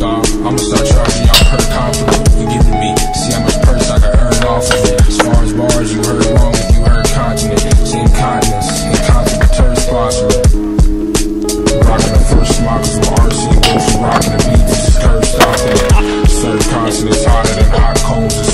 star. I'm a star charging y'all per compliment you giving me. See how much purse I can earn off of it. As far as bars, you heard wrong if you heard continent. Same continents, in turn sponsor. Rocking the first models from RC Bush, rocking the beat, this is curb stopping. Serve constant hotter than hot combs.